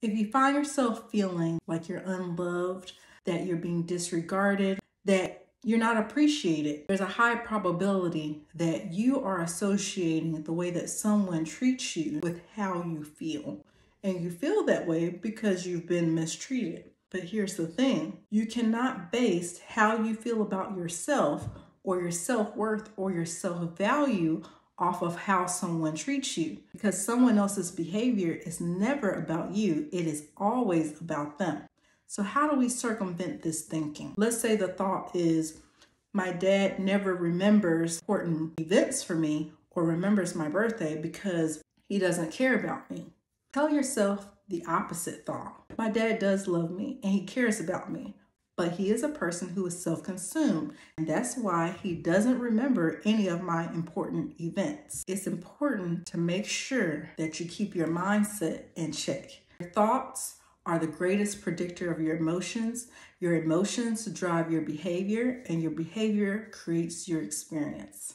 If you find yourself feeling like you're unloved, that you're being disregarded, that you're not appreciated, there's a high probability that you are associating the way that someone treats you with how you feel. And you feel that way because you've been mistreated. But here's the thing you cannot base how you feel about yourself or your self worth or your self value off of how someone treats you because someone else's behavior is never about you, it is always about them. So, how do we circumvent this thinking? Let's say the thought is, my dad never remembers important events for me or remembers my birthday because he doesn't care about me. Tell yourself the opposite thought. My dad does love me and he cares about me, but he is a person who is self consumed, and that's why he doesn't remember any of my important events. It's important to make sure that you keep your mindset in check. Your thoughts are the greatest predictor of your emotions. Your emotions drive your behavior, and your behavior creates your experience.